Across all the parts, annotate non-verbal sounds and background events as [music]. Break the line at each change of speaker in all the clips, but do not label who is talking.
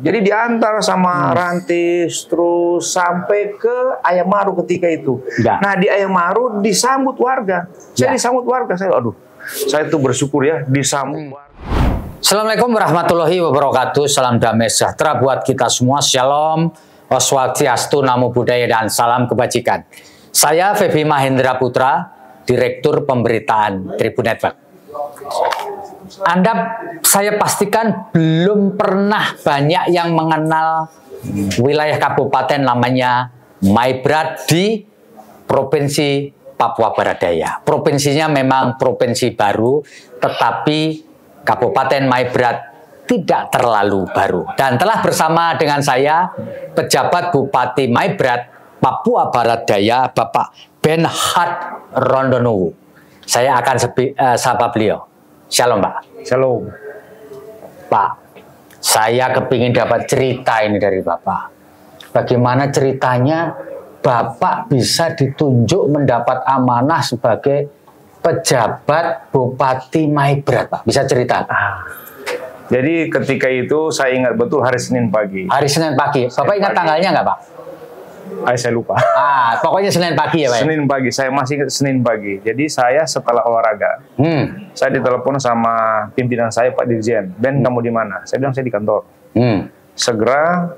Jadi diantar sama
Hmm.
Rantis terus sampai ke Ayam Maru ketika itu.
Ya.
Nah di Ayam Maru disambut warga. Saya
Ya.
disambut warga. Saya aduh, saya tuh bersyukur ya disambut
Hmm. Assalamualaikum warahmatullahi wabarakatuh. Salam damai sejahtera buat kita semua. Shalom, waswastiastu, namo buddhaya dan salam kebajikan. Saya Febi Mahendra Putra, Direktur Pemberitaan Tribun Network. Anda saya pastikan belum pernah banyak yang mengenal wilayah kabupaten namanya Maibrat di Provinsi Papua Barat Daya. Provinsinya memang provinsi baru, tetapi Kabupaten Maibrat tidak terlalu baru. Dan telah bersama dengan saya pejabat Bupati Maibrat Papua Barat Daya, Bapak Benhard Rondonowu. Saya akan sepi, eh, sapa beliau. Shalom, Pak.
Shalom.
Pak, saya kepingin dapat cerita ini dari Bapak. Bagaimana ceritanya Bapak bisa ditunjuk mendapat amanah sebagai pejabat Bupati Maibrat, Pak? Bisa cerita?
Ah. Jadi ketika itu saya ingat betul hari Senin pagi.
Hari Senin pagi. Bapak ingat
pagi.
tanggalnya nggak, Pak?
Ah, saya lupa. [laughs]
Ah, pokoknya Senin pagi ya, Pak. ya?
Senin pagi, saya masih Senin pagi. Jadi saya setelah olahraga,
Hmm.
saya ditelepon sama pimpinan saya Pak Dirjen. Ben kamu di mana? Saya bilang saya di kantor.
Hmm.
segera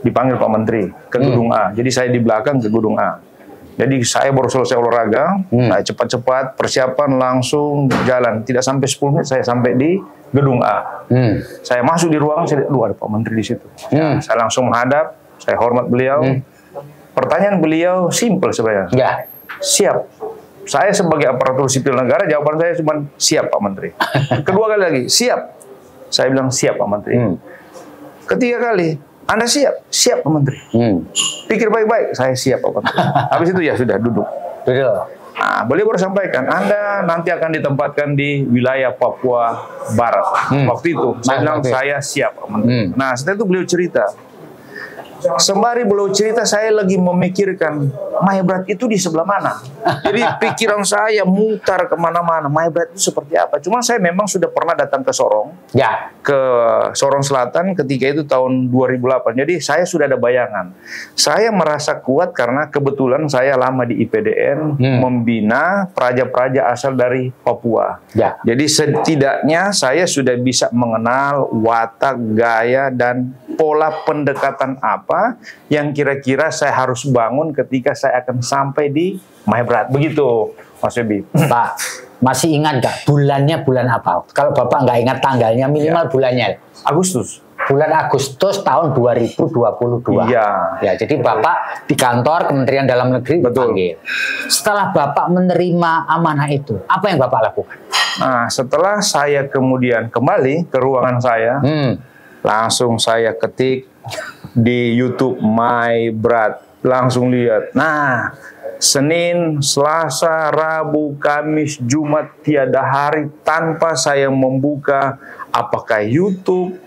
dipanggil Pak Menteri ke gedung A. Jadi saya di belakang ke gedung A. Jadi saya baru selesai olahraga,
Hmm.
saya cepat-cepat persiapan langsung jalan. Tidak sampai 10 menit saya sampai di gedung A.
Hmm.
Saya masuk di ruangan, saya lihat, "Duh, ada Pak Menteri di situ.
Hmm.
Saya langsung menghadap, saya hormat beliau.
Hmm.
Pertanyaan beliau simpel sebenarnya.
Ya.
Siap. Saya sebagai aparatur sipil negara, jawaban saya cuma siap Pak Menteri. [laughs] Kedua kali lagi, siap. Saya bilang siap Pak Menteri.
Hmm.
Ketiga kali, Anda siap? Siap Pak Menteri.
Hmm.
Pikir baik-baik, saya siap Pak Menteri. [laughs] Habis itu ya sudah duduk.
Betul.
Nah, beliau baru sampaikan, Anda nanti akan ditempatkan di wilayah Papua Barat.
Hmm.
Waktu itu, saya
Nah,
bilang saya siap Pak Menteri.
Hmm.
Nah, setelah itu beliau cerita. Sembari beliau cerita, saya lagi memikirkan Maibrat itu di sebelah mana. Jadi pikiran saya mutar ke mana-mana. Maibrat itu seperti apa? Cuma saya memang sudah pernah datang ke Sorong
Ya.
ke Sorong Selatan ketika itu tahun 2008. Jadi saya sudah ada bayangan. Saya merasa kuat karena kebetulan saya lama di IPDN
Hmm.
membina praja-praja asal dari Papua.
Ya.
Jadi setidaknya saya sudah bisa mengenal watak, gaya, dan pola pendekatan apa yang kira-kira saya harus bangun ketika saya akan sampai di Maibrat. Begitu, Mas Febi.
Pak, masih ingat nggak bulannya bulan apa? Kalau Bapak nggak ingat tanggalnya, minimal bulannya.
Agustus.
Bulan Agustus tahun 2022.
Iya.
Ya, jadi Bapak di kantor Kementerian Dalam Negeri
Betul.
dipanggil. Setelah Bapak menerima amanah itu, apa yang Bapak lakukan?
Nah, setelah saya kemudian kembali ke ruangan saya,
Hmm.
langsung saya ketik di YouTube My Brat langsung lihat nah Senin, Selasa, Rabu, Kamis, Jumat tiada hari tanpa saya membuka apakah YouTube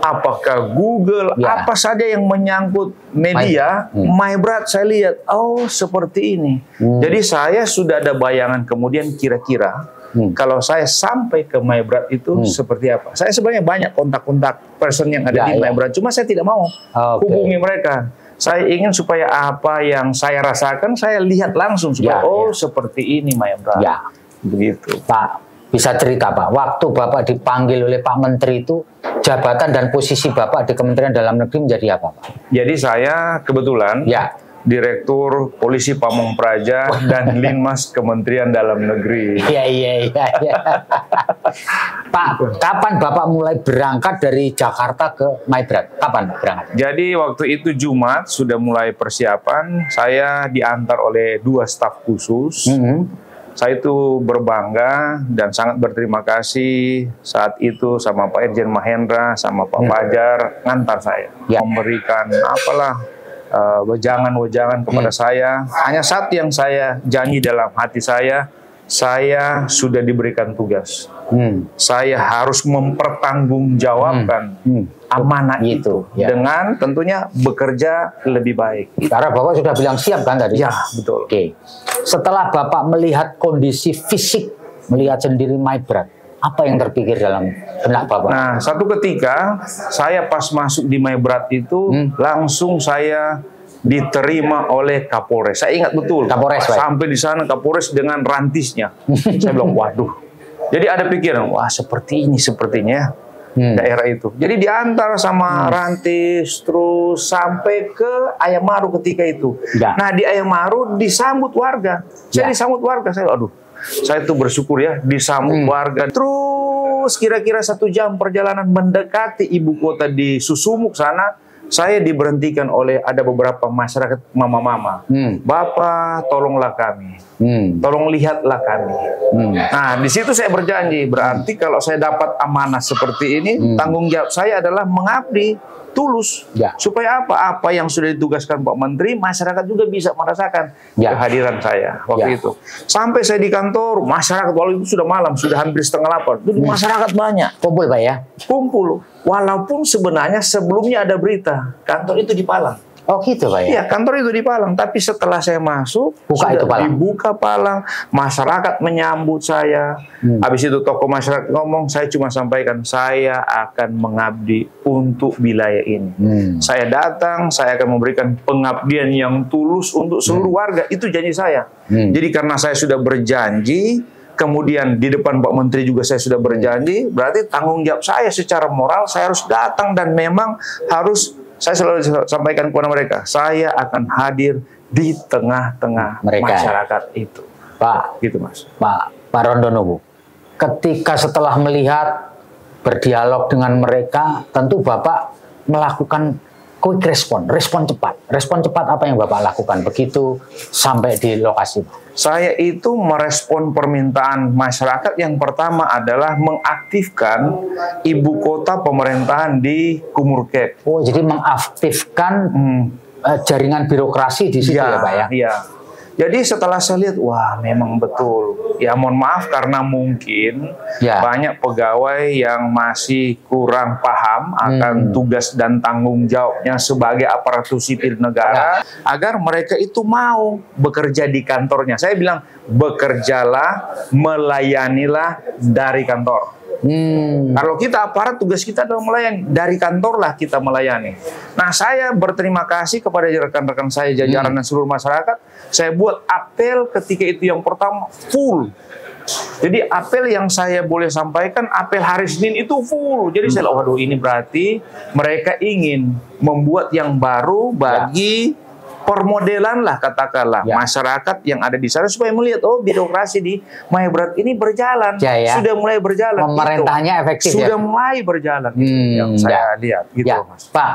apakah Google
Ya.
apa saja yang menyangkut media
Hmm.
My Brat saya lihat oh seperti ini
Hmm.
jadi saya sudah ada bayangan kemudian kira-kira
Hmm.
kalau saya sampai ke Maibrat itu
Hmm.
seperti apa? Saya sebenarnya banyak kontak-kontak person yang ada
Ya,
di
ya.
Maibrat, cuma saya tidak mau
Oke.
hubungi mereka. Saya ingin supaya apa yang saya rasakan saya lihat langsung supaya
Ya,
oh
ya.
seperti ini Maibrat.
Ya,
Begitu.
Pak, bisa cerita Pak, waktu Bapak dipanggil oleh Pak Menteri itu, jabatan dan posisi Bapak di Kementerian Dalam Negeri menjadi apa Pak?
Jadi saya kebetulan
Ya,
Direktur Polisi Pamong Praja dan [laughs] Linmas Kementerian Dalam Negeri.
Iya iya iya. iya. Pak, kapan Bapak mulai berangkat dari Jakarta ke Maibrat? Kapan berangkat?
Jadi waktu itu Jumat sudah mulai persiapan, saya diantar oleh dua staf khusus.
Mhm.
Saya itu berbangga dan sangat berterima kasih saat itu sama Pak Irjen Mahendra, sama Pak
Hmm.
Fajar ngantar saya,
Ya.
memberikan apalah eh, wejangan-wejangan kepada
Hmm.
saya. Hanya satu yang saya janji dalam hati saya, saya sudah diberikan tugas.
Hmm.
Saya harus mempertanggungjawabkan
Hmm.
amanah
Gitu,
itu
ya.
dengan tentunya bekerja lebih baik.
Karena Bapak sudah bilang siap kan tadi?
Ya, betul.
Oke. Setelah Bapak melihat kondisi fisik, melihat sendiri Maibrat, Apa yang terpikir dalam benak Bapak?
Nah, satu ketika saya pas masuk di Maibrat itu
Hmm.
langsung saya diterima oleh Kapolres. Saya ingat betul.
Kapolres.
Sampai di sana Kapolres dengan rantisnya. [laughs] saya bilang, waduh. Jadi ada pikiran, wah seperti ini sepertinya ya
Hmm.
daerah itu. Jadi diantar sama rantis terus sampai ke Ayamaru ketika itu.
Ya.
Nah di Ayamaru disambut warga.
Ya.
Saya disambut warga. Saya aduh, saya tuh bersyukur ya disambut
Hmm.
warga. Terus kira-kira satu jam perjalanan mendekati ibu kota di Susumuk sana, saya diberhentikan oleh ada beberapa masyarakat mama-mama.
Hmm.
Bapak, tolonglah kami.
Hmm.
Tolong lihatlah kami.
Hmm.
Nah, di situ saya berjanji, berarti kalau saya dapat amanah seperti ini,
Hmm.
tanggung jawab saya adalah mengabdi tulus.
Ya.
Supaya apa? Apa yang sudah ditugaskan Pak Menteri, masyarakat juga bisa merasakan
Ya.
kehadiran saya waktu
Ya.
itu. Sampai saya di kantor, masyarakat waktu itu sudah malam, sudah hampir setengah delapan. Jadi
Hmm.
masyarakat banyak
Kumpul Pak ya?
kumpul. Walaupun sebenarnya sebelumnya ada berita, kantor itu di Palang.
Oh gitu Pak ya?
Iya, kantor itu di Palang. Tapi setelah saya masuk,
Buka itu Palang.
dibuka Palang. Masyarakat menyambut saya.
Hmm.
Habis itu tokoh masyarakat ngomong, saya cuma sampaikan, saya akan mengabdi untuk wilayah ini.
Hmm.
Saya datang, saya akan memberikan pengabdian yang tulus untuk seluruh warga. Itu janji saya.
Hmm.
Jadi karena saya sudah berjanji, kemudian di depan Pak Menteri juga saya sudah berjanji, berarti tanggung jawab saya secara moral, saya harus datang dan memang harus, saya selalu sampaikan kepada mereka, saya akan hadir di tengah-tengah
Mereka.
masyarakat itu.
Pak,
Gitu Mas.
Pak, Pak Rondono Bu. Ketika setelah melihat berdialog dengan mereka, tentu Bapak melakukan quick respon, respon cepat. Respon cepat apa yang Bapak lakukan begitu sampai di lokasi?
Saya itu merespon permintaan masyarakat yang pertama adalah mengaktifkan ibu kota pemerintahan di Kumurkep.
Oh, jadi mengaktifkan
Hmm,
eh, jaringan birokrasi di situ ya, Pak ya?
Iya. Jadi setelah saya lihat, wah memang betul. Ya mohon maaf karena mungkin
Ya.
banyak pegawai yang masih kurang paham
Hmm.
akan tugas dan tanggung jawabnya sebagai aparatur sipil negara,
Ya.
agar mereka itu mau bekerja di kantornya. Saya bilang bekerjalah, melayanilah dari kantor.
Hmm.
Kalau kita aparat tugas kita adalah melayani dari kantor lah kita melayani. Nah saya berterima kasih kepada rekan-rekan saya jajaran dan seluruh masyarakat. Saya buat apel ketika itu yang pertama full. Jadi apel yang saya boleh sampaikan apel hari Senin itu full. Jadi saya waduh ini berarti mereka ingin membuat yang baru bagi permodelan lah katakanlah
Ya.
masyarakat yang ada di sana supaya melihat oh birokrasi di Mahabrat ini berjalan
Ya, ya.
sudah mulai berjalan
Pemerintahnya
Itu.
efektif
sudah
ya?
mulai berjalan itu
Hmm,
yang saya
ya.
lihat gitu
ya,
mas
Pak,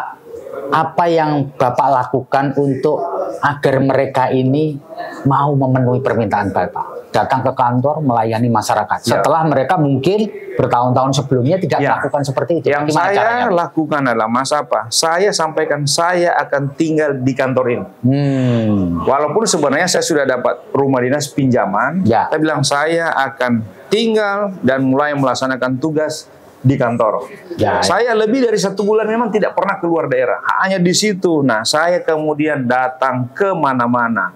apa yang Bapak lakukan untuk agar mereka ini mau memenuhi permintaan Bapak? Datang ke kantor melayani masyarakat.
Ya.
Setelah mereka mungkin bertahun-tahun sebelumnya tidak
Ya.
melakukan seperti itu.
yang
Gimana
saya
caranya?
lakukan adalah mas apa saya sampaikan saya akan tinggal di kantor ini
Hmm.
Walaupun sebenarnya saya sudah dapat rumah dinas pinjaman,
Ya.
saya bilang saya akan tinggal dan mulai melaksanakan tugas di kantor.
Ya, ya.
Saya lebih dari satu bulan memang tidak pernah keluar daerah, hanya di situ. Nah, saya kemudian datang ke mana-mana,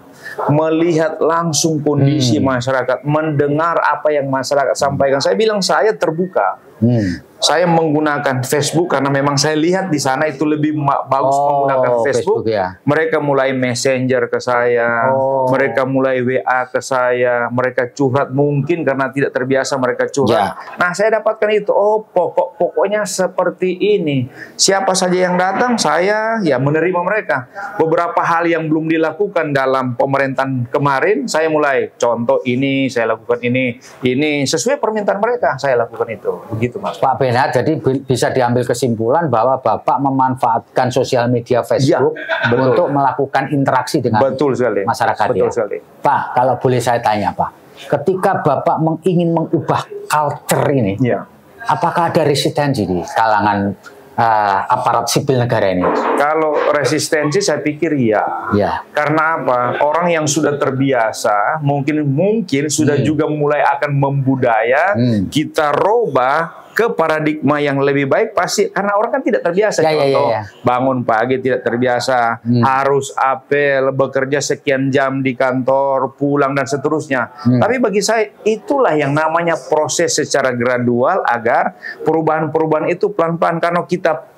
melihat langsung kondisi
Hmm.
masyarakat, mendengar apa yang masyarakat sampaikan. Saya bilang saya terbuka.
Hmm.
Saya menggunakan Facebook karena memang saya lihat di sana itu lebih bagus
Oh,
menggunakan Facebook.
Facebook, ya.
Mereka mulai messenger ke saya,
Oh.
mereka mulai WA ke saya, mereka curhat mungkin karena tidak terbiasa mereka curhat. Nah, saya dapatkan itu. Oh, pokok-pokoknya seperti ini. Siapa saja yang datang, saya ya menerima mereka. Beberapa hal yang belum dilakukan dalam pemerintahan kemarin, saya mulai contoh ini, saya lakukan ini, ini sesuai permintaan mereka, saya lakukan itu. Begitu, Mas.
Pak Benat, jadi bi- bisa diambil kesimpulan bahwa Bapak memanfaatkan sosial media Facebook
Ya, betul.
untuk melakukan interaksi dengan
Betul sekali.
masyarakat
Betul
ya.
sekali.
Pak, kalau boleh saya tanya Pak, ketika Bapak ingin mengubah culture ini,
Iya.
apakah ada resistensi di kalangan eh, aparat sipil negara ini?
Kalau resistensi saya pikir iya.
Ya,
Karena apa? Orang yang sudah terbiasa, mungkin mungkin sudah
Hmm.
juga mulai akan membudaya.
Hmm.
Kita robah ke paradigma yang lebih baik pasti karena orang kan tidak terbiasa
Ya, ya,
contoh
ya, ya.
bangun pagi tidak terbiasa
Hmm.
harus apel bekerja sekian jam di kantor pulang dan seterusnya
Hmm.
tapi bagi saya itulah yang namanya proses secara gradual agar perubahan-perubahan itu pelan-pelan karena kita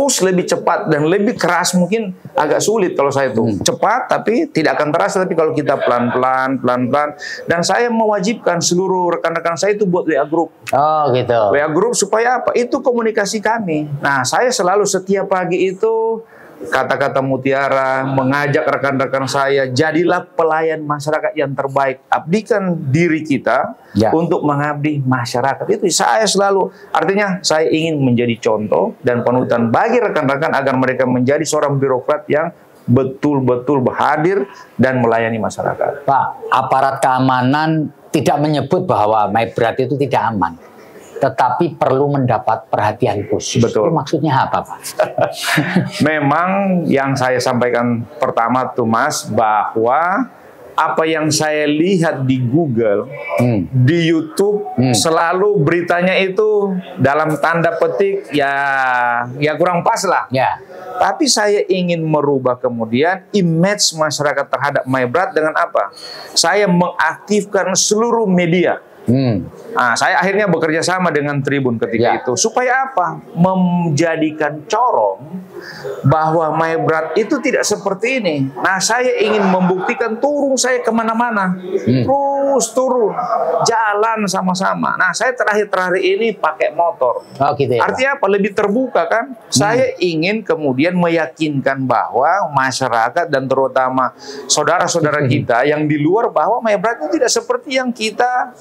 push lebih cepat dan lebih keras mungkin agak sulit kalau saya itu
Hmm.
cepat tapi tidak akan terasa tapi kalau kita pelan-pelan pelan-pelan dan saya mewajibkan seluruh rekan-rekan saya itu buat WA group
Oh gitu.
WA group supaya apa? Itu komunikasi kami. Nah, saya selalu setiap pagi itu kata-kata mutiara mengajak rekan-rekan saya jadilah pelayan masyarakat yang terbaik. Abdikan diri kita
Ya.
untuk mengabdi masyarakat. Itu saya selalu artinya saya ingin menjadi contoh dan panutan bagi rekan-rekan agar mereka menjadi seorang birokrat yang betul-betul hadir dan melayani masyarakat.
Pak, aparat keamanan tidak menyebut bahwa Maibrat itu tidak aman, tetapi perlu mendapat perhatian khusus.
Betul.
Itu maksudnya apa, Pak? [laughs]
Memang yang saya sampaikan pertama tuh Mas bahwa apa yang saya lihat di Google,
Hmm.
di YouTube
Hmm.
selalu beritanya itu dalam tanda petik ya ya kurang pas lah.
Ya,
Tapi saya ingin merubah kemudian image masyarakat terhadap Maibrat dengan apa? Saya mengaktifkan seluruh media.
Hmm.
Nah, saya akhirnya bekerja sama dengan Tribun ketika
Ya.
itu supaya apa? Menjadikan corong bahwa Maibrat itu tidak seperti ini. Nah, saya ingin membuktikan turun saya ke mana-mana, terus turun, jalan sama-sama. Nah, saya terakhir-terakhir ini pakai motor.
Oh gitu ya.
Artinya apa? Lebih terbuka kan? Saya ingin kemudian meyakinkan bahwa masyarakat dan terutama saudara-saudara kita yang di luar bahwa Maibrat itu tidak seperti yang kita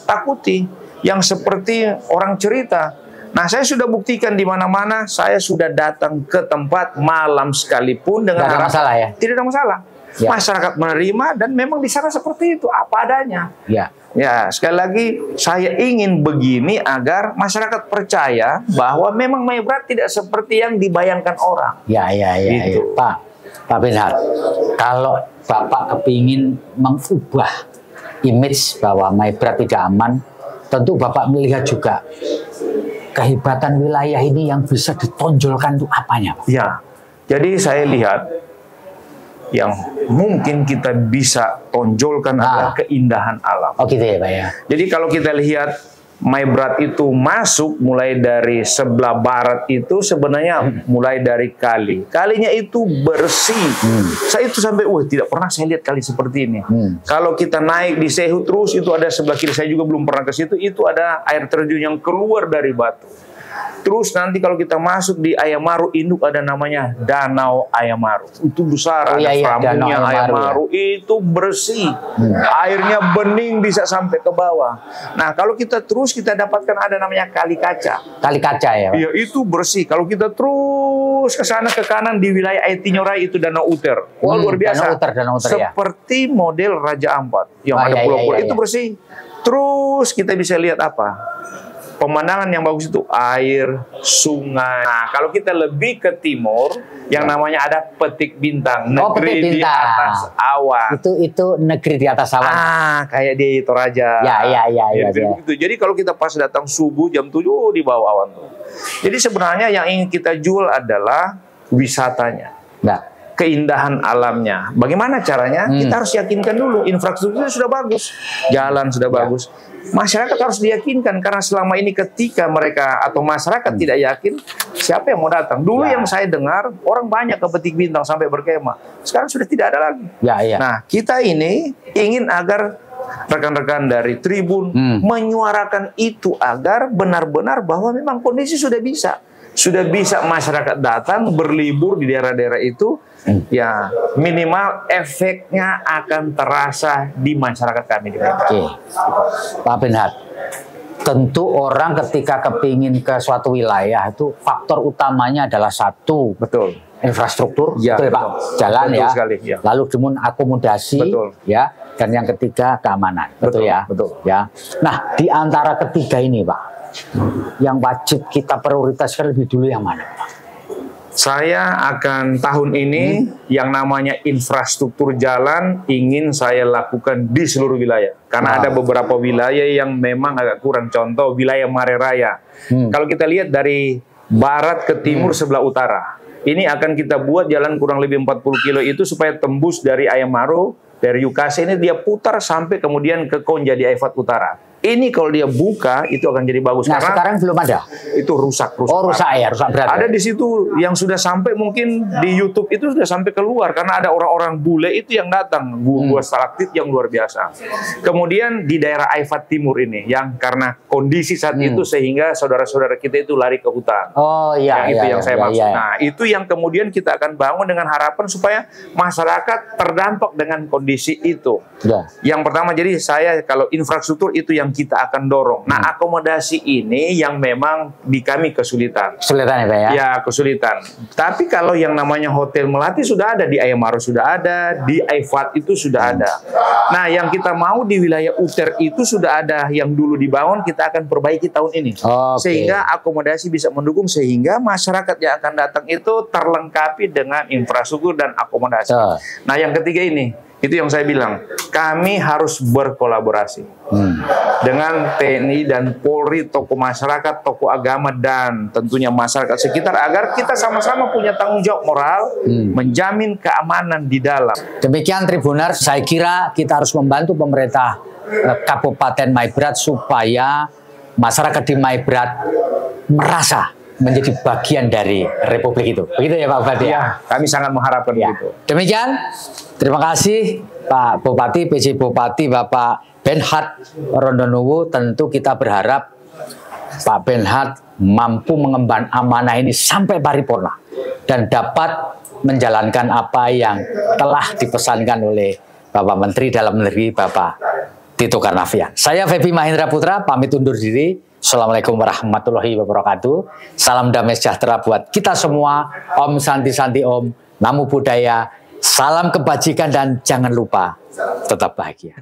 yang seperti orang cerita. Nah, saya sudah buktikan di mana-mana, saya sudah datang ke tempat malam sekalipun dengan harapan-
masalah ya?
Tidak ada masalah.
Ya.
Masyarakat menerima dan memang di sana seperti itu, apa adanya.
Ya.
Ya, sekali lagi saya ingin begini agar masyarakat percaya bahwa memang Maibrat tidak seperti yang dibayangkan orang.
Ya, ya, ya,
Gitu.
ya. Pak, Pak Benhar, kalau Bapak kepingin mengubah image bahwa Maibrat tidak aman, tentu Bapak melihat juga kehebatan wilayah ini yang bisa ditonjolkan itu apanya, Pak?
Ya, jadi saya lihat yang mungkin kita bisa tonjolkan
Ah.
adalah keindahan alam.
Oh gitu ya, Pak ya.
Jadi kalau kita lihat Maibrat itu masuk mulai dari sebelah barat itu sebenarnya mulai dari kali. Kalinya itu bersih. Saya itu sampai, wah tidak pernah saya lihat kali seperti ini.
Hmm.
Kalau kita naik di Sehu terus itu ada sebelah kiri saya juga belum pernah ke situ. Itu ada air terjun yang keluar dari batu. Terus nanti kalau kita masuk di Ayamaru induk ada namanya Danau Ayamaru. Itu besar,
Oh,
ada
iya, iya, Danau Ayamaru, ya.
Ayamaru itu bersih. Airnya bening bisa sampai ke bawah. Nah, kalau kita terus kita dapatkan ada namanya kali kaca.
Kali kaca ya, Pak?
Iya, itu bersih. Kalau kita terus ke sana ke kanan di wilayah Aitinyorai itu Danau Uter. Wah,
Hmm,
luar biasa.
Danau Uter, Danau Uter, ya.
Seperti model Raja Ampat yang
Ah,
ada
iya,
pulau-pulau
iya, iya,
itu
iya.
bersih. Terus kita bisa lihat apa? Pemandangan yang bagus itu air, sungai. Nah, kalau kita lebih ke timur, yang namanya ada Petik Bintang,
Oh,
negeri
Petik
di
Bintang.
atas awan.
Itu itu negeri di atas awan.
Ah, kayak di Toraja.
Ya, ya, ya, ya,
Gitu,
ya.
Jadi kalau kita pas datang subuh jam 7 di bawah awan tuh. Jadi sebenarnya yang ingin kita jual adalah wisatanya,
Enggak.
Keindahan alamnya. Bagaimana caranya?
Hmm.
Kita harus yakinkan dulu infrastrukturnya sudah bagus, jalan sudah
Ya.
bagus. Masyarakat harus diyakinkan karena selama ini ketika mereka atau masyarakat tidak yakin, siapa yang mau datang? Dulu
Ya.
yang saya dengar orang banyak ke Petik Bintang sampai berkemah. Sekarang sudah tidak ada lagi.
Ya, ya.
Nah, kita ini ingin agar rekan-rekan dari Tribun
Hmm.
menyuarakan itu agar benar-benar bahwa memang kondisi sudah bisa. Sudah bisa masyarakat datang berlibur di daerah-daerah itu,
Hmm.
ya minimal efeknya akan terasa di masyarakat kami di Medan.
Oke, Pak Benhar. Tentu orang ketika kepingin ke suatu wilayah itu faktor utamanya adalah satu
Betul.
infrastruktur,
Ya,
betul ya Pak,
betul.
jalan
Betul
ya.
sekali, ya.
Lalu kemudian akomodasi,
Betul.
ya. Dan yang ketiga keamanan, betul,
Betul,
ya.
betul.
Ya. Nah di antara ketiga ini Pak, yang wajib kita prioritaskan lebih dulu yang mana Pak?
Saya akan tahun ini hmm. yang namanya infrastruktur jalan ingin saya lakukan di seluruh wilayah. Karena wow. ada beberapa wilayah yang memang agak kurang. Contoh wilayah Mare Raya. Hmm. Kalau kita lihat dari barat ke timur hmm. sebelah utara. Ini akan kita buat jalan kurang lebih 40 kilo itu supaya tembus dari Ayamaro, dari Yukase ini dia putar sampai kemudian ke Konja di Aifat Utara. Ini kalau dia buka itu akan jadi bagus.
Nah karena sekarang belum ada.
Itu rusak, rusak.
Oh rusak ya, rusak berat.
Ada di situ yang sudah sampai mungkin di YouTube itu sudah sampai keluar karena ada orang-orang bule itu yang datang gua, hmm. stalaktit yang luar biasa. Kemudian di daerah Aifat Timur ini yang karena kondisi saat hmm. itu sehingga saudara-saudara kita itu lari ke hutan.
Oh iya.
Yang
iya,
itu yang
iya,
saya
iya,
maksud.
Iya.
Nah itu yang kemudian kita akan bangun dengan harapan supaya masyarakat terdampak dengan kondisi itu. Ya. Yang pertama jadi saya kalau infrastruktur itu yang kita akan dorong. Nah, hmm. akomodasi ini yang memang di kami kesulitan.
Kesulitan ya, Pak ya?
Ya, kesulitan. Tapi kalau yang namanya Hotel Melati sudah ada, di Ayamaro sudah ada, di Aifat itu sudah ada. Nah, yang kita mau di wilayah Uter itu sudah ada yang dulu dibangun, kita akan perbaiki tahun ini. Okay. Sehingga akomodasi bisa mendukung sehingga masyarakat yang akan datang itu terlengkapi dengan infrastruktur dan akomodasi. Uh. Nah, yang ketiga ini, itu yang saya bilang, kami harus berkolaborasi hmm. dengan TNI dan Polri, tokoh masyarakat, tokoh agama dan tentunya masyarakat sekitar agar kita sama-sama punya tanggung jawab moral hmm. menjamin keamanan di dalam.
Demikian Tribunar, saya kira kita harus membantu pemerintah eh, Kabupaten Maibrat supaya masyarakat di Maibrat merasa menjadi bagian dari republik itu. Begitu ya Pak Bupati?
Ya, kami sangat mengharapkan ya. itu.
Demikian, terima kasih Pak Bupati, PJ Bupati, Bapak Benhat Rondonowo. Tentu kita berharap Pak Benhat mampu mengemban amanah ini sampai paripurna dan dapat menjalankan apa yang telah dipesankan oleh Bapak Menteri Dalam Negeri Bapak Tito Karnavian. Saya Febi Mahendra Putra, pamit undur diri. Assalamualaikum warahmatullahi wabarakatuh. Salam damai sejahtera buat kita semua. Om Santi Santi Om. Namo Buddhaya. Salam kebajikan dan jangan lupa tetap bahagia.